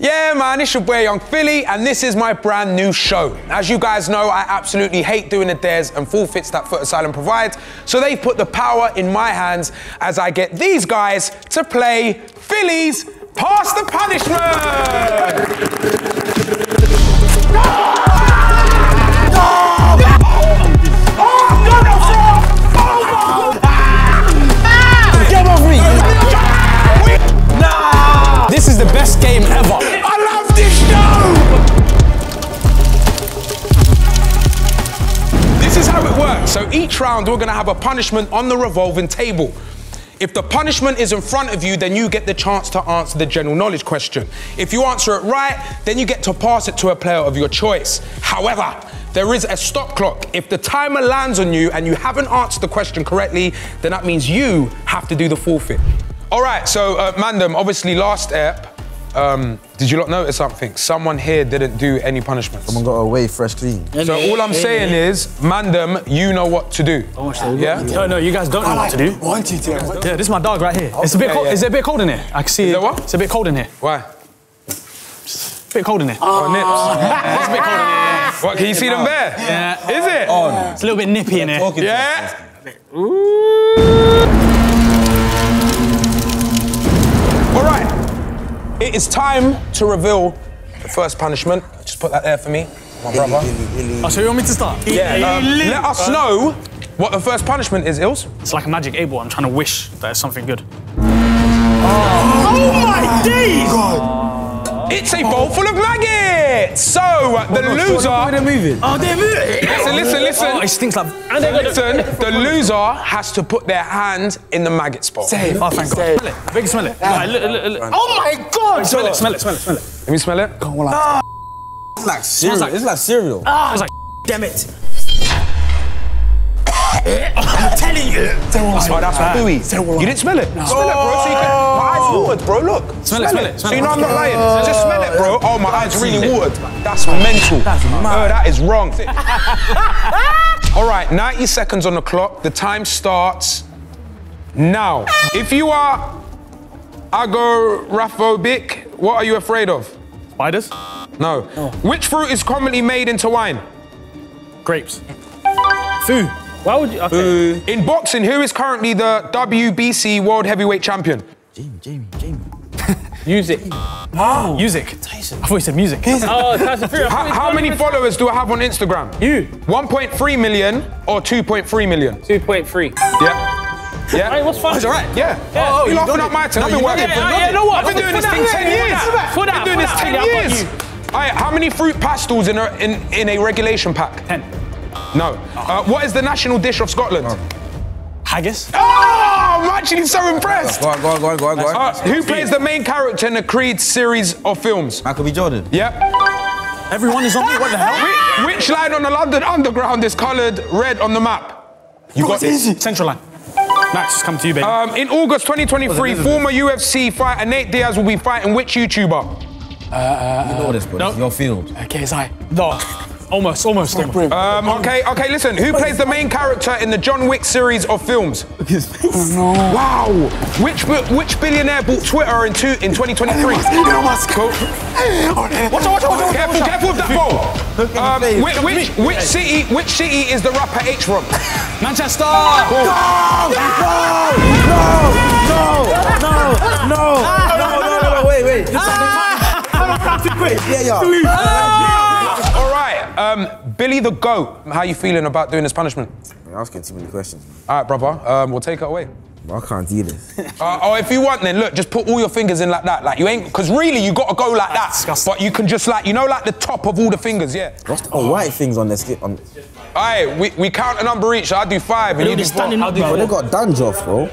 Yeah, man, it's your boy Yung Filly, and this is my brand new show. As you guys know, I absolutely hate doing the dares and forfeits that Footasylum provides, so they've put the power in my hands as I get these guys to play Filly's Pass the Punishment! It works. So each round, we're gonna have a punishment on the revolving table. If the punishment is in front of you, then you get the chance to answer the general knowledge question. If you answer it right, then you get to pass it to a player of your choice. However, there is a stop clock. If the timer lands on you and you haven't answered the question correctly, then that means you have to do the forfeit. All right, so uh, Mandem, obviously last ep, um, did you not notice something? Someone here didn't do any punishments. Someone got away fresh clean. So all I'm saying is, Mandem, you know what to do. Yeah? No, no, you guys don't know what to do. Want you to. Yeah, this is my dog right here. It's a bit cold. Is it a bit cold in here? I can see Is it. it what? It's a bit cold in here. Why? It's a bit cold in here. Oh, nips. It's a bit cold in here. Yeah. What, can you see them there? Yeah. Is it? It's a little bit nippy in here. Yeah? All It is time to reveal the first punishment. Just put that there for me, my brother. Oh, so you want me to start? Yeah, um, let us know what the first punishment is, Ills. It's like a magic eight ball. I'm trying to wish that it's something good. Oh my days! It's a bowl full of maggots! So, the oh, loser. They're moving. Oh, they're moving. Listen, listen, oh, listen. Oh, it stinks like. And Listen, the loser has to put their hand in the maggot spot. Safe. Oh, thank God. Safe. Smell it. Big smell it. Right, look, look, look. Oh my god! Smell it, smell it, smell it, smell it. Let me smell it. Ah. It's like cereal. like- It's like cereal. Ah. It's like. Damn it. I'm telling you. Oh, that's booey. You didn't smell it? Smell it, bro. So you can. My eyes watered, bro. Look. Smell it, smell it, smell So you it. know I'm not lying. Just smell it, bro. Oh, my eyes really watered. That's mental. That's mad. Oh, that is wrong. All right, 90 seconds on the clock. The time starts now. If you are agoraphobic, what are you afraid of? Spiders? No. Which fruit is commonly made into wine? Grapes. Foo. Why would you? Okay. Uh, in boxing, who is currently the WBC World Heavyweight Champion? Jamie, Jamie, Jamie. Music. Music. Tyson. I thought you said music. Oh, Tyson Fury. How, how many followers do I have on Instagram? You. 1.3 million or 2.3 million? 2.3. Yeah. Yeah. Hey, what's fun? That's all right. Yeah. Oh, oh, you you laughing at it. my turn. I've been working done for Yeah, nothing. yeah, know what? I've been doing this For thing 10 years. for that, I've been doing this 10 that, yeah, I've got years. Alright, how many fruit pastels in a, in, in a regulation pack? Ten. No. Uh, what is the national dish of Scotland? Haggis. Oh, I'm actually so impressed. Go on, go on, go on, go on, go on. Uh, who plays the main character in the Creed series of films? Michael B. Jordan. Yep. Everyone is on me. What the hell? Which, which line on the London Underground is coloured red on the map? You got this. Central line. Max, it's come to you, baby. Um, in August 2023, former UFC fighter Nate Diaz will be fighting which YouTuber? You know this, but No. it's your field. KSI. no. Almost, almost. almost. Brim. Um, okay, okay, listen. Who plays the main character in the John Wick series of films? No. Wow. Which which billionaire bought Twitter in, two, in 2023? Elon Musk. Cool. Watch out, watch out, watch out. Careful, careful with that ball. Um, which, which, which city which city is the rapper Aitch from? Manchester. No! No, no, no, no, no, No! No! No! No! wait, wait. Yeah, yeah. All right. Um, Billy the Goat. How you feeling about doing this punishment? You're asking too many questions. Man. All right, brother. Um, we'll take it away. I can't do this. Uh, oh, if you want, then look, just put all your fingers in like that. Like you ain't, because really you got to go like that. disgusting. But you can just like, you know, like the top of all the fingers, yeah. What's the white things on their skin? On... All right, we, we count a number each. So I do five, and you do four. standing up, Bro, bro. they got dandruff, bro.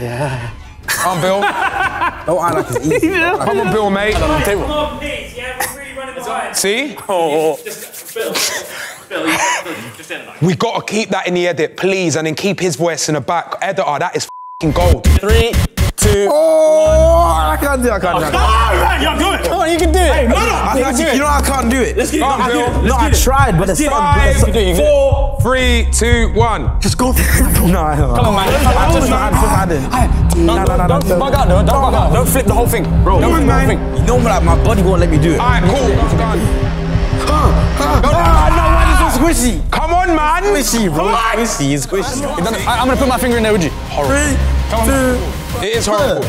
Yeah. Come on, Bill. Don't act like it's easy. Come on, Bill, mate. Oh, please, yeah, we're really running behind. See? Just, Bill, Bill, just in it. We got to keep that in the edit, please, and then keep his voice in the back. Editor, that is fing gold. Three, two. Oh, I can't do it. I can't do it. Alright, y'all do it. Come on, you can do it. no, no. I You can can do you it. know I can't do it. Let's get it. Come on, I Bill. get it. No, I tried, but it's not Five, but four, Three, two, one. Just go for it. No, no. Come on, man. I Just- just I just had No, no, no, don't no. bug out, though. Don't bug out. Don't flip the whole thing. Bro, don't flip the whole thing. You know, like, my body won't let me do it. All right, cool. Ah, no, why is so squishy? Come on, man. Squishy, bro. Squishy, it's squishy. I, am gonna put my finger in there with you. Three, two. It is horrible.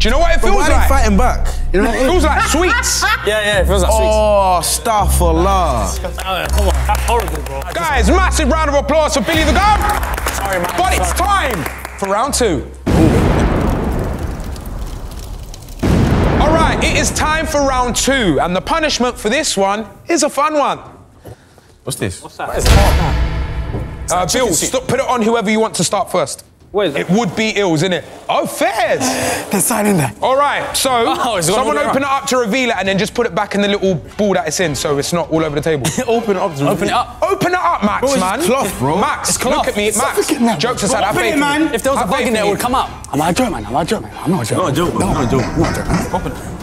Do you know what it feels Why are they like? fighting back? You know It feels like sweets. Yeah, yeah, it feels like sweets. Oh, astaghfirullah. Oh, come on, that's horrible, bro. Guys, massive round of applause for Billy the Gum. Sorry, man. But it's time for round two. All it is time for round two, and the punishment for this one is a fun one. What's this? What's that? Uh, Bill, stop, put it on whoever you want to start first. Where is It it? would be ills, it. Oh, fairs. There's sign in there. All right, so Oh, someone all the open it up to reveal it and then just put it back in the little ball that it's in so it's not all over the table. Open it up. To Open it up. open it up, Max, Bro, it's man. cloth, bro. Max, It's cloth. look at me. Stop Max, looking at that. jokes aside, have it, man. If there was a bug in there, it would come out. I'm not a joke, man. I'm not a joke, man. I'm not a joke. Not a joke, man. Not a joke. I'm not a joke. Open it.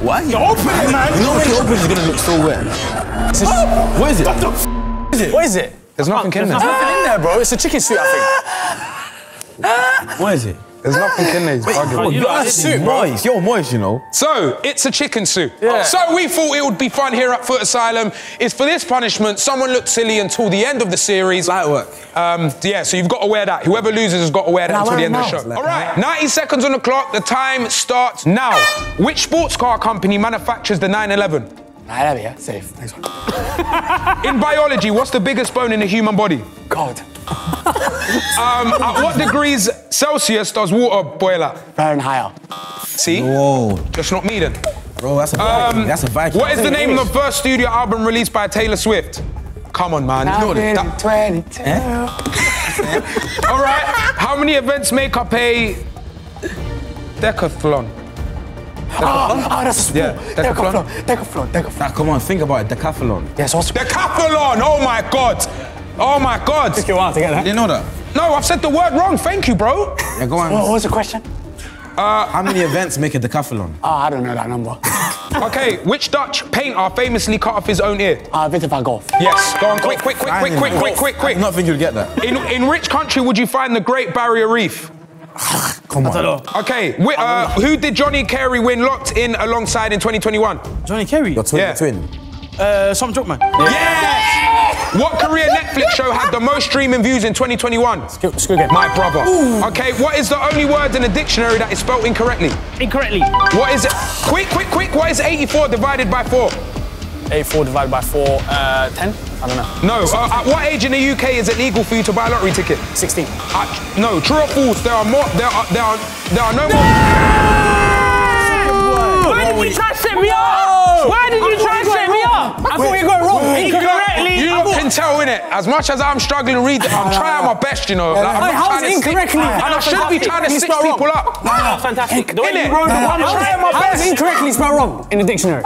Why? You open it, man. You know when you open it, it's gonna look so wet. Oh, what is it? What is it? Where is it? There's nothing in there. There's nothing in there, bro. It's a chicken suit, I think. What is it? There's nothing in there. It's bugging. you You're lot actually moist. You're moist, you know. So, it's a chicken soup. Yeah. So, we thought it would be fun here at Footasylum. Is for this punishment, someone looked silly until the end of the series. Light work. Um, yeah, so you've got to wear that. Whoever loses has got to wear that Nah, until the end it of the show. All right, 90 seconds on the clock. The time starts now. Which sports car company manufactures the 911? Nah, there we go. Safe. Next one. In biology, what's the biggest bone in the human body? God. Um, at what degrees Celsius does water boil at? Fahrenheit. See? Whoa. Just not me then. Bro, that's a Viking. Um, that's a Viking. What is the name of the first studio album released by Taylor Swift? Come on, man. You know that- 22. Eh? All right. How many events make up a decathlon? Oh, oh, that's a sport. Yeah, decathlon. Decathlon. Decathlon. Decathlon. Nah, come on, think about it. Decathlon. Yes, what's Decathlon! Oh my god! Oh my god! Took you a while to get that. You know that? No, I've said the word wrong. Thank you, bro. Yeah, go on. What was the question? Uh, How many events make a decathlon? Oh, I don't know that number. Okay, which Dutch painter famously cut off his own ear? Uh, Victor van Gogh. Yes, go on, quick, quick, quick, quick, quick, quick, quick, I quick. did not think you'd get that. In, in which country would you find the Great Barrier Reef? Come on. Okay, whi- uh, who did Johnny Carey win Locked In alongside in 2021? Johnny Carey. Your twin, Yeah. your twin. Uh, some joke, man. Yes! What Korean Netflix show had the most streaming views in 2021? Squid Squid Game. My brother. Okay, what is the only word in the dictionary that is spelled incorrectly? Incorrectly. What is it? Quick, quick, quick. What is 84 divided by 4? 84 divided by 4, uh, 10? I don't know. No. Uh, at what age in the UK is it legal for you to buy a lottery ticket? 16. Uh, no. True or false? There are more. There are. There are. There are no more. Why did you try to set me up? Why did you try to set me up? I thought you got it wrong. Incorrectly. You lot can tell in it. As much as I'm struggling to read it, I'm trying my best. You know. Like, I'm Hey, not how trying is it to stick- incorrectly? And I should be trying to You stitch spelled wrong. people up. Ah, fantastic. The way Innit? you wrote the Nah, one I'm line. trying my How is best. incorrectly spelled wrong in the dictionary?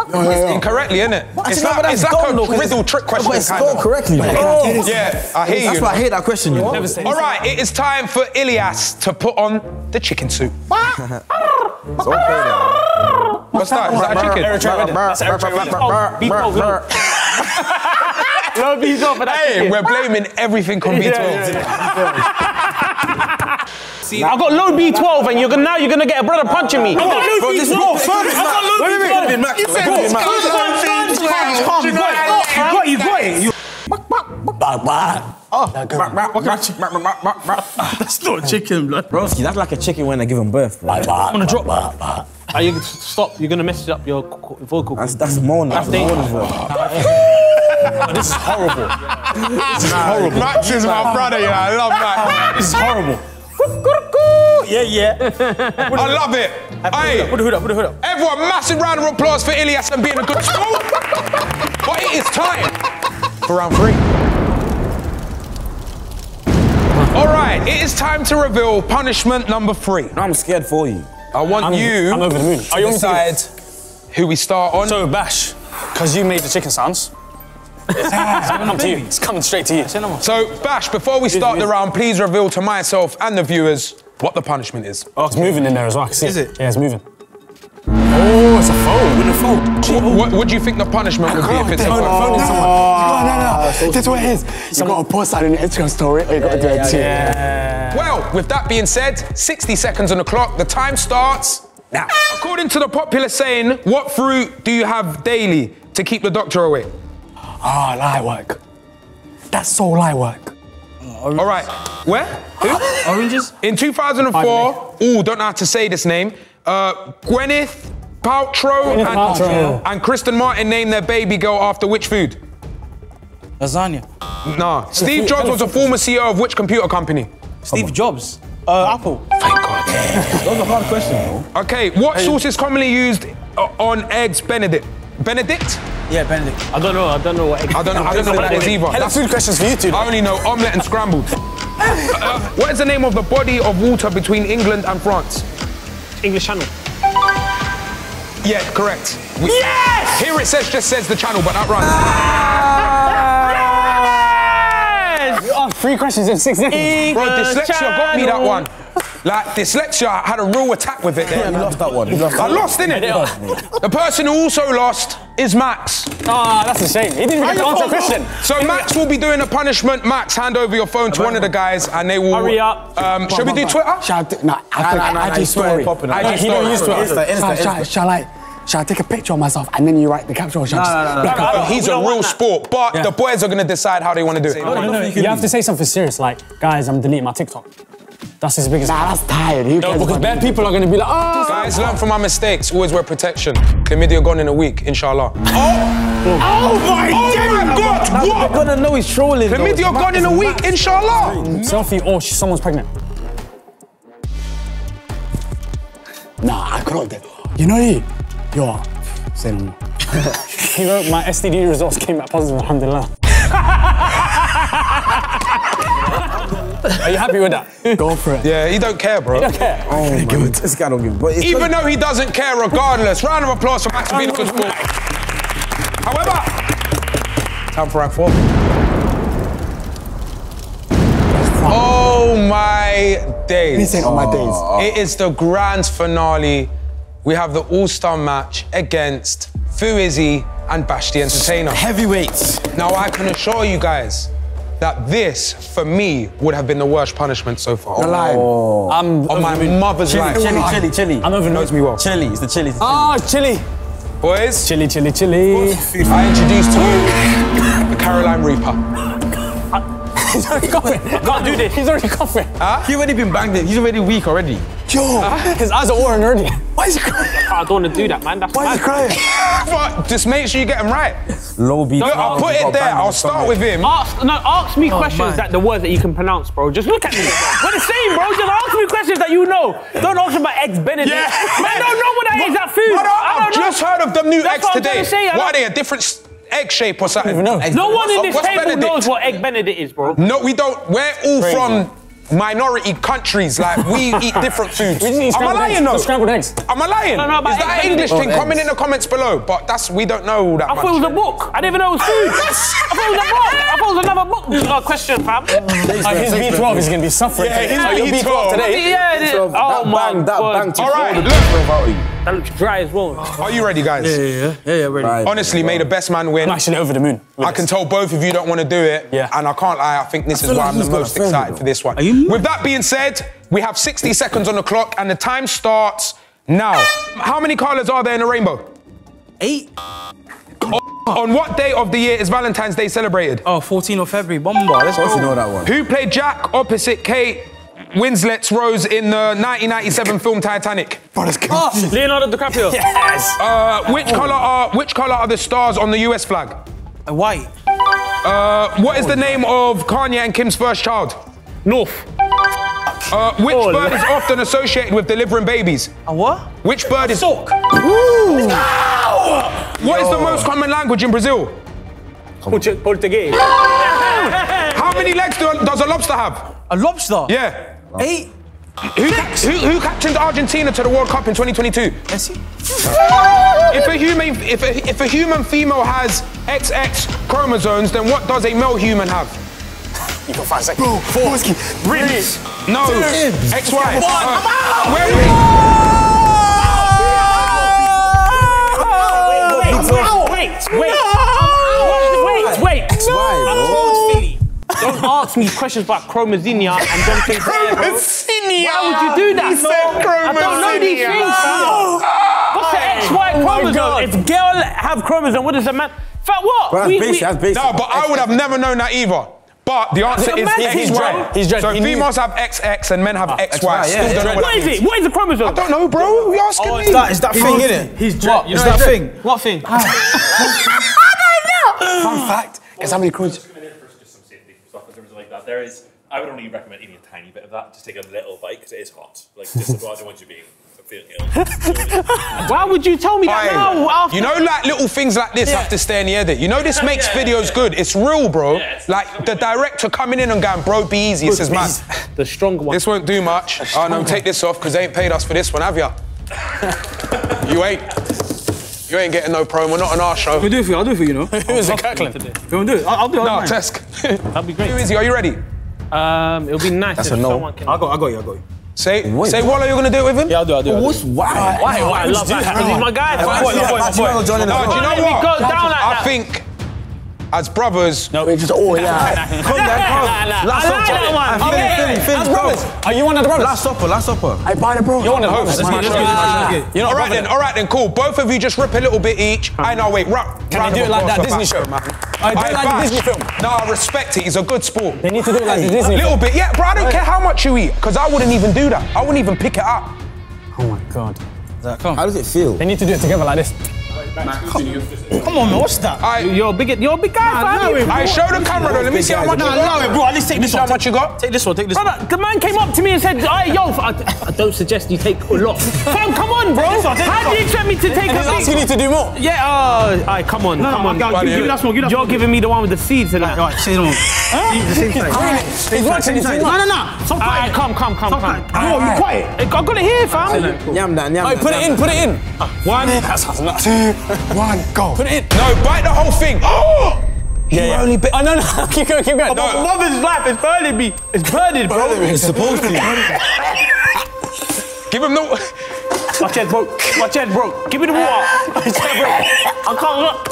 Incorrectly, innit? It's Actually, no, like, but that's it's like dumb, though, a 'cause riddle trick question. But it's kind spelled of. correctly. man. Yeah, I hear That's you. why I hate that question, you know? All right, it is time for Ilyas to put on the chicken soup. It's okay then. What's that? Is that a chicken? Eritrea Reddit. That's Eritrea Reddit. Beef Bowl, low. Low off for that Hey, chicken. we're blaming everything on B12. I got low B12 and you're gonna, now you're gonna get a brother punching me. Bro, this is no fun. Wait, wait, wait. Max. You said it's calm, You got it. You got it. You That's not chicken, blood. Broski, that's like a chicken when they're giving birth. I'm gonna drop. Are you stop? You're gonna mess up your vocal. That's, that's moan. That's dangerous. moan, bro. This is horrible. This is horrible. Max is my brother, yeah. I love Max. This is horrible. Yeah, yeah. I love it. Hey, Put the hood up, put the hood up. everyone, massive round of applause for Ilyas and being a good sport. But it is time for round three. All right, it is time to reveal punishment number three. I'm scared for you. I want I'm, you I'm over the moon. to Are you want me decide who we start on. So, Bash, because you made the chicken sounds, it's coming to you. It's coming straight to you. So, Bash, before we start the round, please reveal to myself and the viewers what the punishment is. Oh, it's moving in there as well. I can see Is it? Yeah, it's moving. Oh, Oh, it's a phone. With a phone. What, what do you think the punishment would be if it's a no, phone? no, no, no, no. That's what it is. You got to post that in your Instagram story, or you got to do it too. Well, with that being said, 60 seconds on the clock. The time starts now. According to the popular saying, what fruit do you have daily to keep the doctor away? Ah, light work. That's so light work. All right. Where? Who? Oranges? In 2004, ooh, don't know how to say this name. Uh, Gwyneth Paltrow, Gwyneth and, Paltrow. and Kristen Martin named their baby girl after which food? Lasagna. Nah. Steve Jobs was a former CEO of which computer company? Steve Jobs. Uh, Apple. Thank God. that was a hard question, bro. Okay, what sauce is commonly used on eggs Benedict? Benedict? Yeah, Benedict. I don't know. I don't know what. I don't know. I don't know what that is either. Hella That's- food questions for you two. I only know omelette and scrambled. Uh, what is the name of the body of water between England and France? English Channel. Yeah, correct. yes! Here it says just says the channel, but that runs. You asked three questions in six seconds. Bro, dyslexia got me that one. Like dyslexia I had a real attack with it You there. lost that one. You lost I that lost, innit? The person who also lost is Max. Ah, that's a shame. He didn't even get to answer a question. So Max will be doing a punishment. Max, hand over your phone to one of the guys, and they will. Hurry up. Um, shall we do Twitter? Shall I do, nah, I Nah, think nah, nah, IG nah, he's story. popping up. IG He don't story. use Twitter. Insta, Insta, Shall, shall, Insta. shall I? Shall I take a picture of myself and then you write the caption? Or shall I just no, no, black no. out? No, He's a real sport, but the boys are gonna decide how they want to do it. No, no, no. You have to say something serious, like, guys, I'm deleting my TikTok. That's his biggest. Nah, that's tired. Who no, cares because bad people are gonna be like, oh. Guys, learn from my mistakes. Always wear protection. Chlamydia gone in a week, inshallah. Oh, Oh my oh my God! They're What? gonna know he's trolling. though. Chlamydia gone in a week, inshallah. Selfie oh, or she, someone's pregnant. Nah, I couldn't. do- You know you? Yo, say no more. He wrote, my STD results came back positive, alhamdulillah. Are you happy with that? Go for it. Yeah, he don't care, bro. Okay. Oh my God. This guy don't give. But it's Even though he doesn't care, regardless. Round of applause for Max being good sport. However, time for round four. Oh my days. This ain't on my days. Oh. It is the grand finale. We have the all-star match against Fu Izzy and Bash the Entertainer. Heavyweights. Now I can assure you guys that this, for me, would have been the worst punishment so far. Alive. Oh. I'm On my mother's Chili, life. chili, chili, chili. I'm over Knows me well. Chili, it's the chili. Oh, chili. Boys, Chili, chili, chili. I introduce to you the Carolina Reaper. He's already coughing. Can't do this. He's already coughing. He's already been banged in. He's already weak already. Yo, His eyes are watering already. why is he crying? I don't want to do that, man. That's Why is he crying? But just make sure you get them right. low beat. Look, I'll put it there. I'll start with him. Ask, no, ask me oh, questions man. that the words that you can pronounce, bro. Just look at me. We're the same, bro. Just ask me questions that you know. Don't ask about eggs Benedict. Yeah. Man, I don't know what that is. That food. Brother, I I've don't know. just heard of the new That's eggs what today. trying to say, I What are they? A different egg shape or something? even. No one in this What's table Benedict? knows what egg Benedict is, bro. No, we don't. We're all from minority countries. Like we eat different foods. We just eat Am I scrambled lying though? Scrambled eggs. Am I lying? No, no, Is that oh, eggs an English Benedict- thing? Comment in the comments below. But that's we don't know all that I much. thought it was a book. I didn't even know it was food. I thought it a book. I thought another book uh, question, fam. Uh, his B12 is gonna be suffering. Yeah, his Uh, your B12. B12 today. Yeah, it is. Oh that my bang, that God. bang to All right, throw the look. B12 out of you. That looks dry as well. Are you ready, guys? Yeah, yeah, yeah, yeah, ready. Right. Honestly, may the best man win. I'm actually over the moon. with I can tell both of you don't want to do it. Yeah. And I can't lie, I think this is why like I'm the most excited though. for this one. Are you- With that being said, we have 60 seconds on the clock and the time starts now. How many colours are there in a rainbow? Eight. On what day of the year is Valentine's Day celebrated? Oh, 14th of February. Bomba. Let's Of you go. know that one. Who played Jack opposite Kate Winslet's Rose in the 1997 film Titanic? Bro, that's confusing. Leonardo DiCaprio. Yes. Uh, which colour are which colour are the stars on the US flag? A white. Uh, what is the name of Kanye and Kim's first child? North. Uh, which Oh, bird is often associated with delivering babies? A what? Which bird is? Sock. What is the most common language in Brazil? Portu- Portuguese. How many legs do, does a lobster have? A lobster. Yeah. Eight. Who, cap- who, who captained Argentina to the World Cup in 2022? Messi. If a human, if a, if a human female has XX chromosomes, then what does a male human have? You got five seconds. Bro, Borski, British. No. Tibbs. XY. Uh, where no. Wait, wait. No. Wait, wait. No. I told Filly. Don't ask me questions about chromoxenia and don't think Chromoxenia! Why would you do that? He no. I don't know these things. What's the XY chromosome? If girl have chromosome, what does a man... for? what? Well, that's we, basic, we... that's basic. No, but I would have never known that either. But the answer He's is a. XY. He's dread. He's dread. So He knew- females have XX and men have XY. XY, Still yeah, yeah. what What that is means. it? What is a chromosome? I don't know, bro. You asking me? It's that, it's that thing, He's- innit? he's What? dread. You It's know that he's thing. dread. What thing? Fun fact is how many crunch. just some safety stuff in terms of like that. There is, I would only recommend eating a tiny bit of that. Just take a little bite because it is hot. Like just I don't want you being feeling ill. Why would you tell me that now? After You know, like little things like this have to stay in the edit. You know, this makes videos good. It's real, bro. Yeah, it's- like the director coming in and going, bro, be easy. This is mad. the stronger one. This won't do much. Oh no, take this off because they ain't paid us for this one, have ya? you ain't. You ain't getting no promo, not on our show. I'll do it for you. I'll do it for you, you know. Who is it, Kirkland? You want to do it? I'll, I'll do it. No, I'll. Tesk. That'd be great. is he? Are you ready? Um, it'll be nice if a no. someone can. I got, I got you. I got you. Say, say, Wallo, you're gonna do with him? Yeah, I'll do. I'll do. I'll do. What's why? Why? Why? I love that because he's my guy. fam. boy, my boy, my boy. Joining No, us. do you know Let me what? go down like I that. think, as brothers, No, it's just oh yeah. Come down, come. Nah, nah, Last I like supper. that one. I'm feeling, Yeah, feeling, yeah, feeling. That's brothers. Are you one of the brothers? Last supper, last supper. I buy the bro. You're one of the brothers. Let's my get it. Let's show. get it. Let's get it. You're not right brother. then, all right then, cool. Both of you just rip a little bit each. I know, wait, rap. Can I do it like that Disney show? man? I do it like the Disney film. No, I respect it. He's a good sport. They need to do it like the Disney little film. bit, yeah, bro. I don't care how much you eat, because I wouldn't even do that. I wouldn't even pick it up. Oh my god. Come. How does it feel? They need to do it together like this. Come on, man. What's that? I, You're a big, you're a big guy, allow it, fam. I show the camera though. Let me see how much you Nah, got. allow it, bro. At least take this one. how much you got? Take this one. Take this one. Brother, the man came up to me and said, "Hey, yo, I, I don't suggest you take a lot." Fam, come on, bro. one, How this do you expect me to take And a he's asking big? you to do more. Yeah, uh, alright, come on, come on. I'll give, give me that one. Give that You're one. giving me the one with the seeds and that. Right, say no. The same size. He's watching this. No, no, no. Stop Alright, quiet. come, come, come, Stop come. quiet. Bro, you quiet. I got it here, fam. Yam that, yam Hey, put it in. Put it in. One. Two, one, go. Put it in. No, bite the whole thing. Oh! Yeah, yeah. only bit- Oh no, no. Keep going. Keep going. My mother's life is burning me. It's burning, bro. It's supposed to. Give him the. My chest broke. My chest broke. Give me the water. My chest broke. I can't look.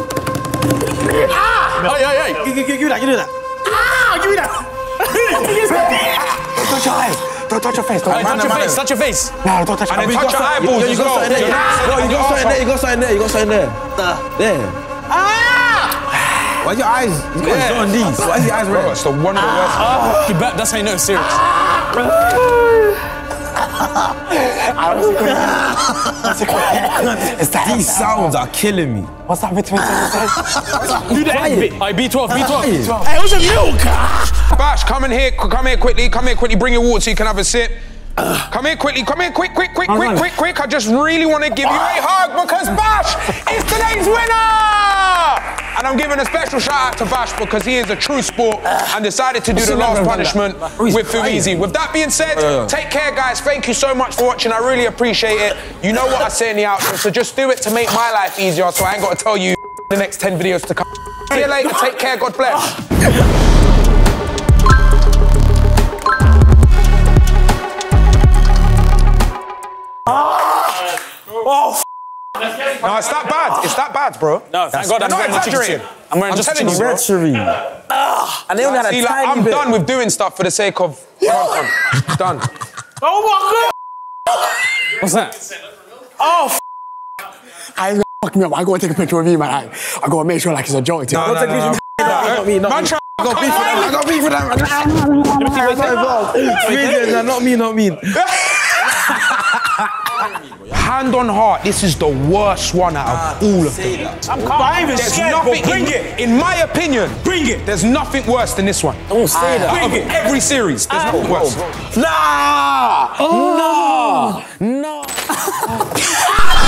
Hey, hey, hey. Give, give, give me that. Give me that. Ah, give me that. Don't touch your eyes. Don't touch your face. Don't touch your face. Touch your face. No, don't touch And then your touch your eyeballs You as got well. something there. Your- No, you your got something there. arsehole. You got something there. You got something there. There. Why your eyes? You got on these. Why is your eyes red? it's the one of the worst. Ah. That's how you know it's serious. Ah. It's that. These sounds are killing me. What's that between Do the end bit. Hey, B12. B12. Hey, it was a milk. Bash, come in here, come here quickly, come here quickly, bring your water so you can have a sip. Come here quickly, come here quick, quick, quick, quick, quick, quick. I just really want to give you a hug because Bash is today's winner! And I'm giving a special shout out to Bash because he is a true sport and decided to do the last punishment with Fu Izzy. With that being said, take care, guys. Thank you so much for watching. I really appreciate it. You know what I say in the outro, so just do it to make my life easier so I ain't got to tell you the next 10 videos to come. See you later. Take care. God bless. Ah! Oh, No, it's that bad. It's that bad, bro. No, thank God I'm not wearing exaggerating. I'm wearing I'm just telling chicken you, bro. Ah, and they only had a See, like, tiny I'm bit. done with doing stuff for the sake of done. Oh my God. What's that? Oh. I ain't fuck me up. I go and take a picture of you, man. I, I go and make sure like it's a joke. No, no, no, no. Not me, not Man, me. I got beef with them. I got beef with them. Not me, not me. Hand on heart, this is the worst one out of ah, all of them. I'm calm. There's scared, nothing. Bring in, it. In my opinion, bring it. There's nothing worse than this one. Don't say that. Bring it. Every series, there's ah. nothing worse. Nah. Oh. No. no.